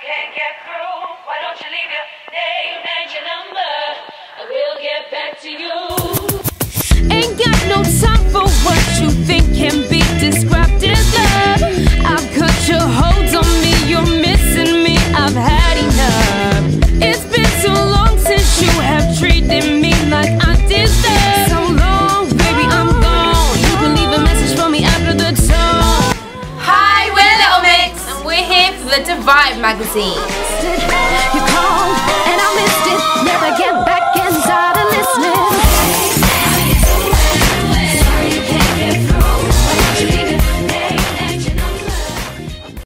can't get through, why don't you leave your name and your number, I will get back to you. Ain't got no time for what you think can be described. The Da Vibe magazine.